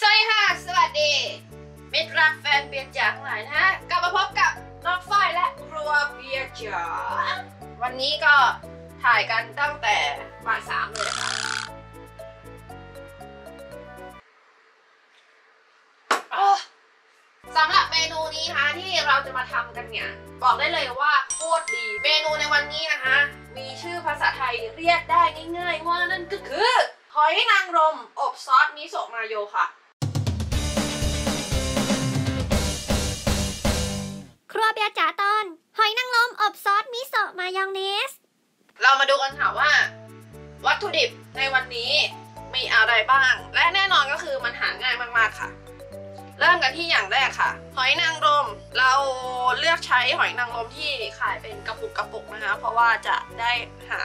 สวัสดีค่ะ สวัสดี มิตรรักแฟนเบียร์จ๋าทั้งหลายนะฮะ กลับมาพบกับน้องฝ้ายและครัวเบียร์จ๋าวันนี้ก็ถ่ายกันตั้งแต่บ่ายสามเลยนะคะอะสำหรับเมนูนี้นะคะที่เราจะมาทำกันเนี่ย บอกได้เลยว่าโคตรดี เมนูในวันนี้นะคะ มีชื่อภาษาไทยเรียกได้ง่าย ๆ ว่านั่นก็คือหอยนางรมอบซอสมิโซะ mayo ค่ะ ครัวเบียร์จ๋าตอน หอยนางรมอบซอสมิโซะมายองเนส เรามาดูกันค่ะว่า วัตถุดิบในวันนี้มีอะไรบ้าง และแน่นอนก็คือมันหาง่ายมากๆค่ะ เริ่มกันที่อย่างแรกค่ะ หอยนางรมเราเลือกใช้หอยนางรมที่ขายเป็นกระปุกกระปุกนะคะ เพราะว่าจะได้หา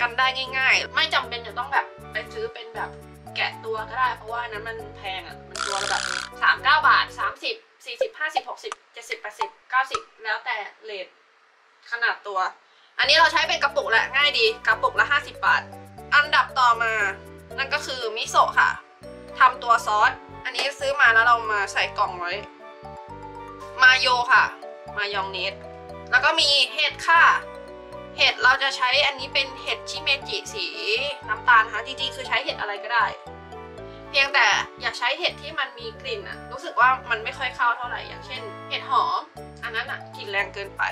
กันได้ง่าย ๆ ไม่จำเป็นจะต้องแบบไปซื้อเป็นแบบแกะตัวก็ได้ เพราะว่านั้นมันแพงอะมันตัวละแบบสามเก้าบาทสามสิบ สี่สิบห้าสิบหกสิบเจ็ดสิบแปดสิบเก้าสิบแล้วแต่เลทขนาดตัว อันนี้เราใช้เป็นกระปุกแหละง่ายดีกระปุกละ50บาท อันดับต่อมา นั่นก็คือมิโซะค่ะทำตัวซอส อันนี้ซื้อมาแล้วเรามาใส่กล่องไว้ มาโยค่ะ มายองเนสแล้วก็มีเห็ดค่ะ เห็ดเราจะใช้อันนี้เป็นเห็ดชิเมจิสีน้ำตาลนะคะจริงๆคือใช้เห็ดอะไรก็ได้ เพียงแต่อยากใช้เห็ดที่มันมีกลิ่นอะรู้สึกว่ามันไม่ค่อยเข้าเท่าไหร่อย่างเช่น เห็ดหอมอันนั้นอะกลิ่นแรงเกินไป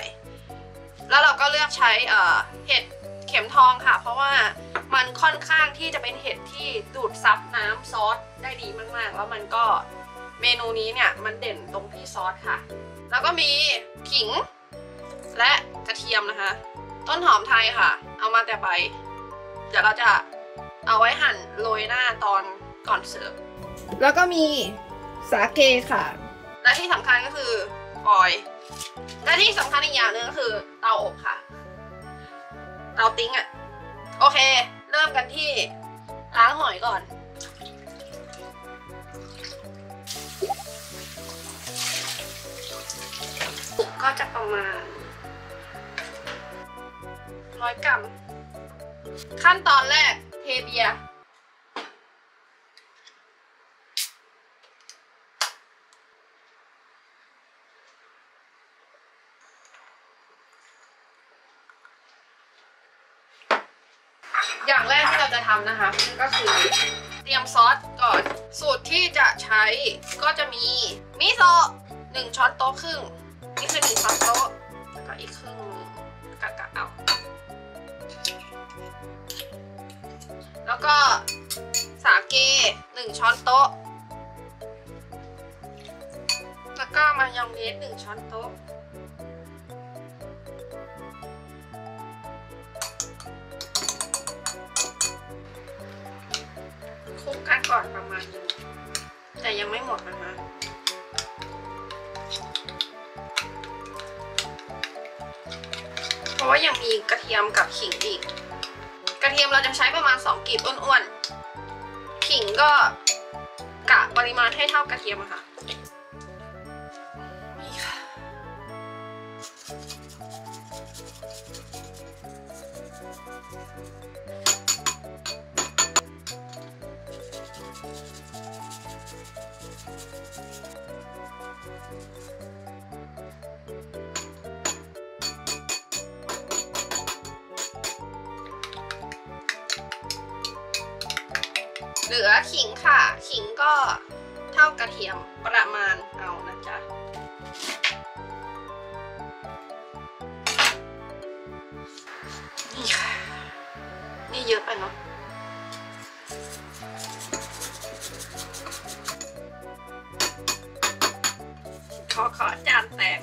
แล้วเราก็เลือกใช้เอ่อเห็ดเข็มทองค่ะ เพราะว่ามันค่อนข้างที่จะเป็นเห็ดที่ดูดซับน้ำซอสได้ดีมากๆ แล้วมันก็เมนูนี้เนี่ยมันเด่นตรงที่ซอสค่ะ แล้วก็มีขิง และกระเทียมนะคะ ต้นหอมไทยค่ะ เอามาแต่ใบเดี๋ยวเราจะเอาไว้หั่นโรยหน้าตอน ก่อนเสิร์ฟ แล้วก็มีสาเกค่ะ และที่สำคัญก็คือฟอยล์และที่สำคัญอีกอย่างหนึงก็คือเตาอบค่ะ เตาติ้งอะโอเค เริ่มกันที่ล้างหอยก่อน ก็จะประมาณร้อยกรัมขั้นตอนแรกเทเบียร์ อย่างแรกที่เราจะทำนะคะนั่นก็คือเตรียมซอสก่อน สูตรที่จะใช้ก็จะมีมิโซะหนึ่งช้อนโต๊ะครึ่ง นี่คือหนึ่งช้อนโต๊ะแล้วก็อีกครึ่งกะกะเอา แล้วก็สาเกหนึ่งช้อนโต๊ะ แล้วก็มายองเนสหนึ่งช้อนโต๊ะ ก่อนประมาณนึงแต่ยังไม่หมดนะคะเพราะว่ายังมีกระเทียมกับขิงอีก กระเทียมเราจะใช้ประมาณ 2กีบอ้วนๆขิงก็กะปริมาณให้เท่ากระเทียมค่ะ เหลือขิงค่ะ ขิงก็เท่ากระเทียมประมาณเอานะจ๊ะนี่ค่ะ นี่เยอะไปเนาะขอขอจานแตก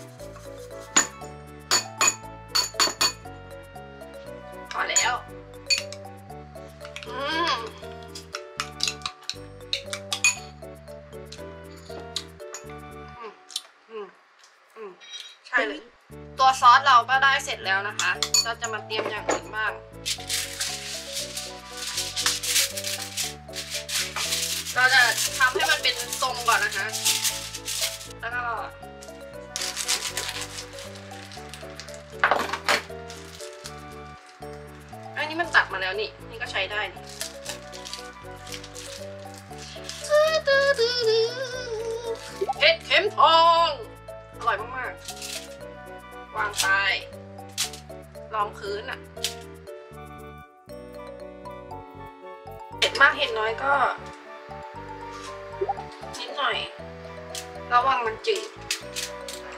พอแล้ว ช่ตัวซอสเราก็ได้เสร็จแล้วนะคะ เราจะมาเตรียมอย่างอื่นบ้างเราจะทำให้มันเป็นทรงก่อนนะคะ แล้วก็อันนี้มันตัดมาแล้วนี่ นี่ก็ใช้ได้นี่เห็ดเข็มทอง อร่อยมาก ๆ วางไปรองพื้นอะเห็ดมากเห็ดน้อยก็นิดหน่อย ระวังมันจืด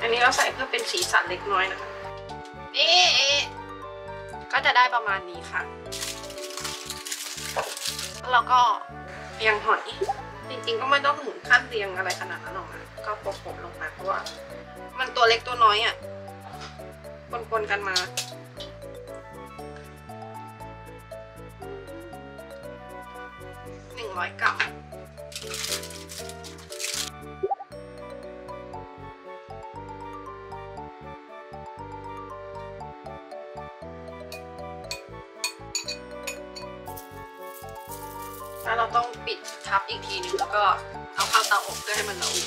อันนี้เราใส่เพื่อเป็นสีสันเล็กน้อยนะคะ นี่ก็จะได้ประมาณนี้ค่ะ แล้วก็เรียงหอย จริงๆก็ไม่ต้องถึงขั้นเรียงอะไรขนาดนั้นหรอกนะก็ปกๆลงมาเพราะว่า มันตัวเล็กตัวน้อยอะ ปนๆกันมา หนึ่งร้อยกรัมแล้วเราต้องปิดทับอีกทีนึงแล้วก็เอาเข้าเตาอบเพื่อให้มันละอุ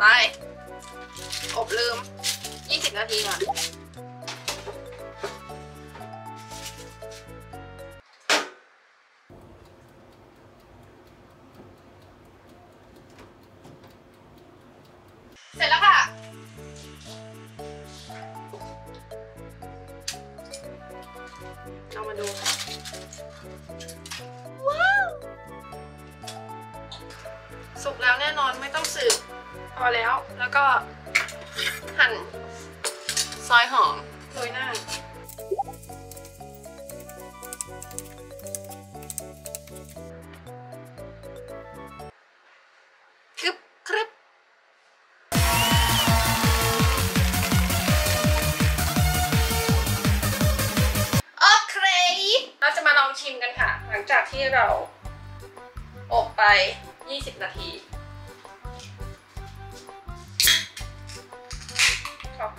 ไป อบลืม 20 นาทีก่อนเสร็จแล้วค่ะเรามาดูค่ะ ว้าว สุกแล้วแน่นอน พอแล้ว แล้วก็หั่นซอยหอมโรยหน้าครึบครึบโอเคเราจะมาลองชิมกันค่ะ หลังจากที่เราอบไป 20 นาที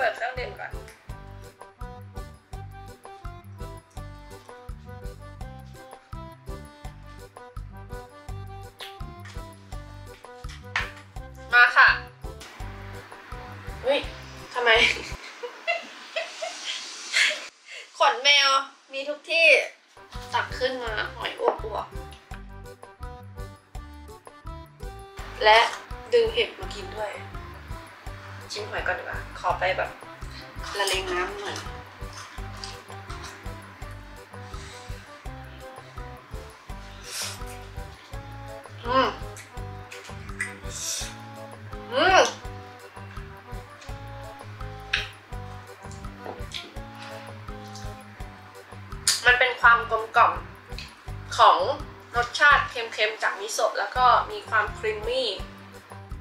ปิดเครื่องดื่มก่อน มาค่ะเฮ้ยทำไม ขนแมวมีทุกที่ตักขึ้นมาหอยอวบอวบและดึงเห็บมากินด้วย ชิมหอยก่อนดีกว่า ขอไปแบบละเลงน้ำหน่อยอืมอืมมันเป็นความกลมกล่อมของรสชาติเค็มๆ จากมิโซะแล้วก็มีความครีมมี่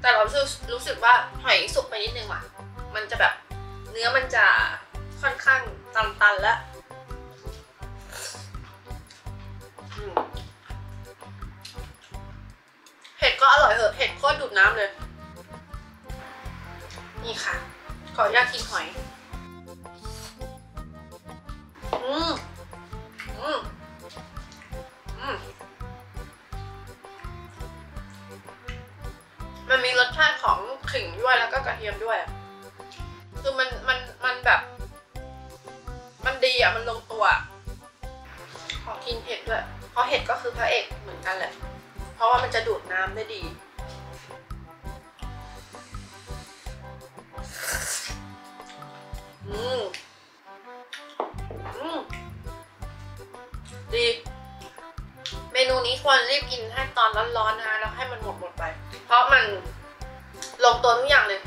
แต่เรารู้สึกรู้สึกว่าหอยสุกไปนิดนึงว่ะ มันจะแบบเนื้อมันจะค่อนข้างตันๆแล้วเห็ดก็อร่อยเหอะเห็ดโคตรดูดน้ำเลย นี่ค่ะ ขออนุญาตกินหอย อืมอืมอืมมันมีรสชาติของขิงด้วยแล้วก็กระเทียม ว่ามันจะดูดน้ำได้ดี อืม อืม ดี เมนูนี้ควรรีบกินให้ตอนร้อนๆนะคะแล้วให้มันหมดหมดไป เพราะมันลงตัวทุกอย่างเลย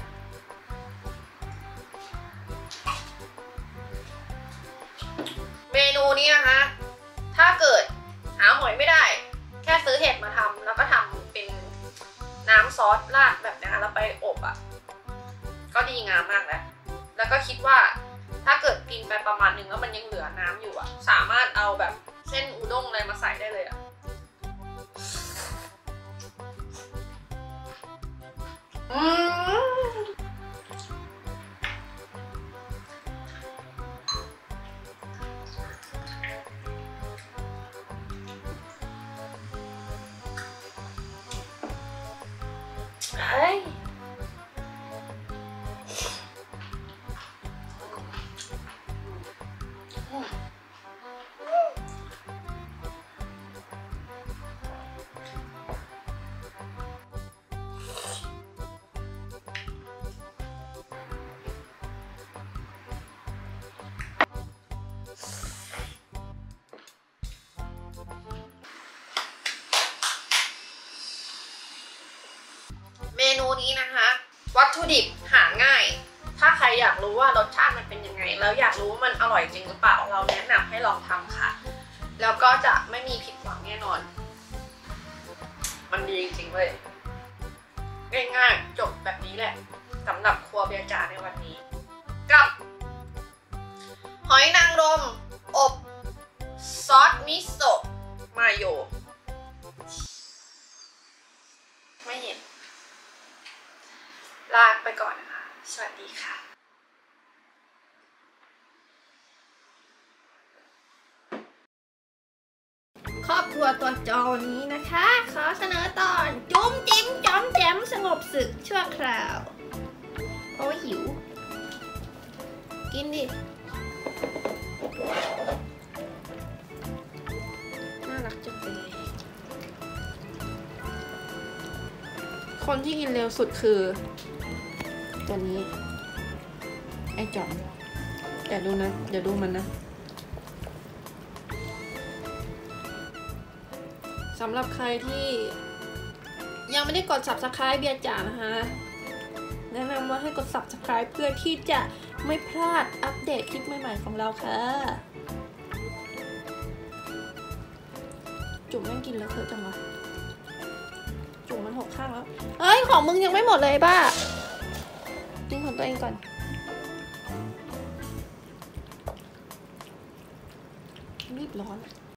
เมนูนี้นะคะ ถ้าเกิดหาหอยไม่ได้ ค่ซื้อเห็ดมาทำแล้วก็ทำเป็นน้ำซอสราดแบบนี้แล้วไปอบอะ่ะ ก็ดีงามมากแล้ว แล้วก็คิดว่าถ้าเกิดกินไปประมาณหนึ่งแล้วมันยังเหลือน้ำอยู่อะสามารถเอาแบบเส้นอุด้งอะไรมาใส่ได้เลยอะอืม นูนี้นะคะ วัตถุดิบหาง่าย ถ้าใครอยากรู้ว่ารสชาติมันเป็นยังไง แล้วอยากรู้ว่ามันอร่อยจริงหรือเปล่าเราแนะนำให้ลองทำค่ะ แล้วก็จะไม่มีผิดหวังแน่นอน มันดีจริงๆเลยง่ายๆจบแบบนี้แหละสำหรับครัวเบียร์จาในวันนี้ กับ หอยนางรม อบ ซอสมิโซะมาโยไม่เห็น ลาไปก่อนนะคะ สวัสดีค่ะครอบครัวตัวจอนี้นะคะ ขอเสนอตอนจุ้มจิ้มจอมแจมสงบศึกชั่วคราวโอ้ยหิว กินดิน่ารักจังเลยคนที่กินเร็วสุดคือ ตัวนี้ ไอ้จอมเดี๋ยวดูนะเดี๋ยวดูมันนะสำหรับใครที่ยังไม่ได้กด subscribe เบียร์จ๋านะคะแนะนำว่าให้กด subscribe เพื่อที่จะไม่พลาดอัปเดตคลิปใหม่ ๆ ของเราค่ะ จุ่มแม่งกินแล้วเธอจังวะจุ่มมันหกข้างแล้ว เอ้ย ของมึงยังไม่หมดเลยบ้า กินของตัวเองก่อน รีบร้อน